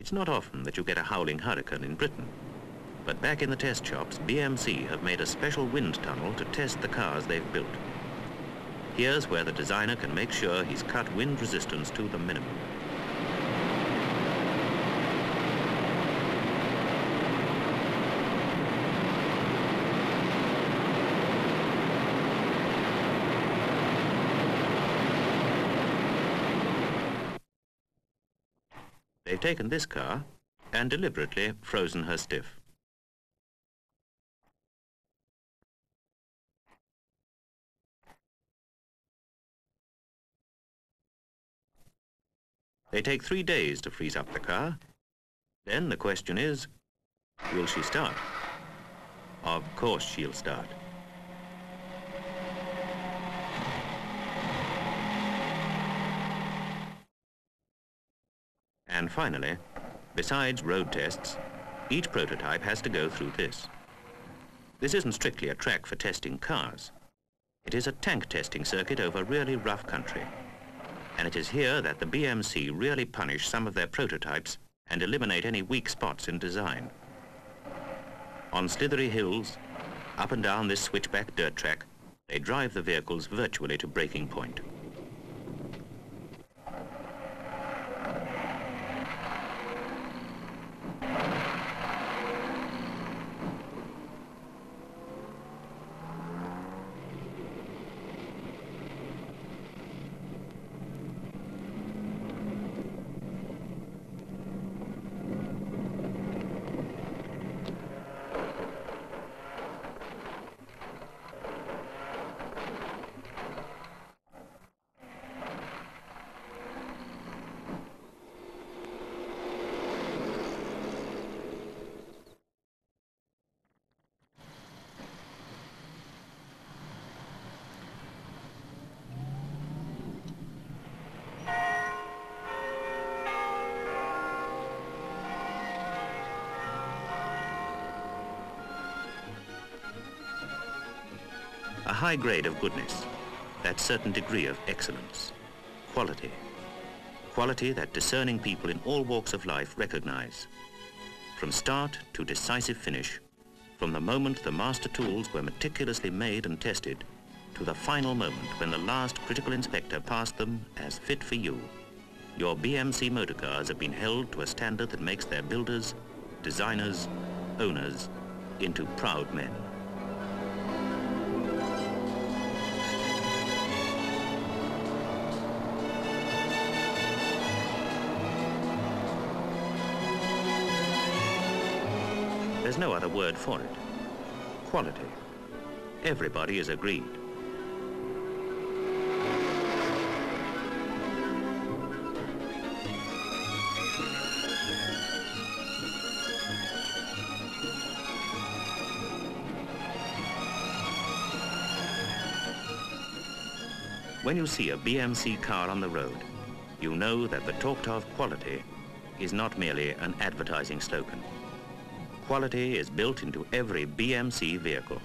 It's not often that you get a howling hurricane in Britain. But back in the test shops, BMC have made a special wind tunnel to test the cars they've built. Here's where the designer can make sure he's cut wind resistance to the minimum. They've taken this car and deliberately frozen her stiff. They take three days to freeze up the car. Then the question is, will she start? Of course she'll start. And finally, besides road tests, each prototype has to go through this. This isn't strictly a track for testing cars. It is a tank testing circuit over really rough country. And it is here that the BMC really punish some of their prototypes and eliminate any weak spots in design. On slithery hills, up and down this switchback dirt track, they drive the vehicles virtually to breaking point. A high grade of goodness, that certain degree of excellence, quality. Quality that discerning people in all walks of life recognize. From start to decisive finish, from the moment the master tools were meticulously made and tested, to the final moment when the last critical inspector passed them as fit for you, your BMC motorcars have been held to a standard that makes their builders, designers, owners into proud men. There's no other word for it. Quality. Everybody is agreed. When you see a BMC car on the road, you know that the talked of quality is not merely an advertising slogan. Quality is built into every BMC vehicle.